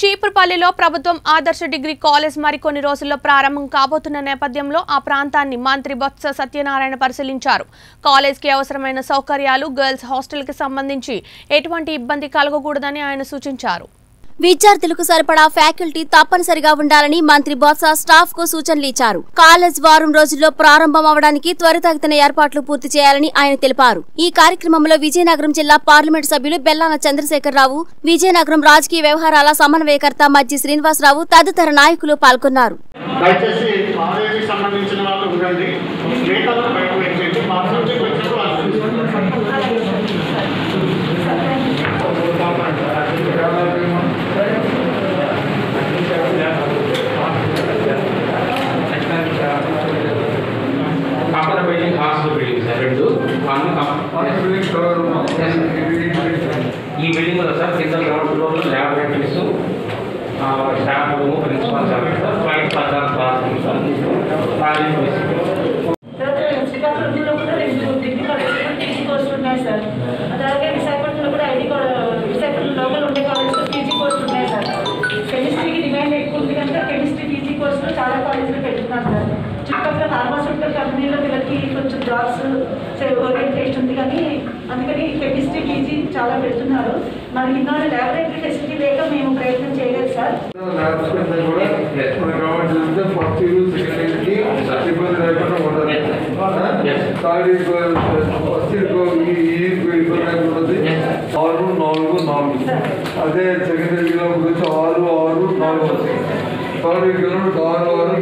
చీపురుపల్లిలో ప్రభుత్వం ఆదర్శ degree college మరికొన్ని రోజుల్లో ప్రారంభం కాబోతున్న నేపథ్యంలో ఆ ప్రాంతాన్ని మంత్రి బొత్స సత్యనారాయణ పరిశీలించారు. కాలేజ్కి అవసరమైన సౌకర్యాలు గర్ల్స్ హాస్టల్కి సంబంధించి ఎటువంటి ఇబ్బంది కలగకూడదని ఆయన సూచించారు. విద్యార్థులకు సరిపడా ఫ్యాకల్టీ తప్పనిసరిగా ఉండాలని మంత్రి బొత్స స్టాఫ్కు సూచనలు ఇచ్చారు. కాలేజ్ వారం రోజుల్లో ప్రారంభం అవడానికి త్వరితగతిన ఏర్పాట్లు పూర్తి చేయాలని ఆయన తెలిపారు. ఈ కార్యక్రమంలో విజయనగరం జిల్లా పార్లమెంట్ సభ్యులు బెల్లాన చంద్రశేఖరరావు విజయనగరం రాజకీయ వ్యవహారాల సమన్వయకర్త మజ్జి శ్రీనివాసరావు తదితర నాయకులు పాల్గొన్నారు. దయచేసి కాలేజీకి సంబంధించిన వాళ్ళు ఉండండి. మిగతా బయట పెట్టండి మా సబ్జెక్ట్ వచ్చినప్పుడు staff room principal sir flight పద్నాలుగు క్లాస్ సార్ కాలేజ్ తర్వాత శ్రీకాకుళంలో కూడా రెండు డిగ్రీ కాలేజ్ పీజీ కోర్సులు ఉన్నాయి సార్ అలాగే విశాఖపట్నంలో కూడా ఐడి విశాఖపట్నం లోకల్ ఉండే కాలేజ్లో పీజీ కోర్సులు ఉన్నాయి సార్ కెమిస్ట్రీకి డిమాండ్ ఎక్కువ ఉంది కనుక కెమిస్ట్రీ పీజీ కోర్సులు చాలా కాలేజీలు పెడుతున్నారు సార్ చుట్టుపక్కల ఫార్మాస్యూటికల్ కంపెనీలో వీళ్ళకి కొంచెం జాబ్స్ ఓరియంటేషన్ ఉంది కానీ అందుకని కెమిస్ట్రీ పీజీ చాలా పెడుతున్నారు. మరి ఇన్నాళ్ళు ల్యాబొరేటరీ ఫెసిలిటీ లేక మేము ప్రయత్నం చేయలేదు సార్ సెకండ్ ఆరు నాలుగు నాలుగు అదే సెకండ్ ఆరు ఆరు నాలుగు థర్డ్ ఆరు ఆరు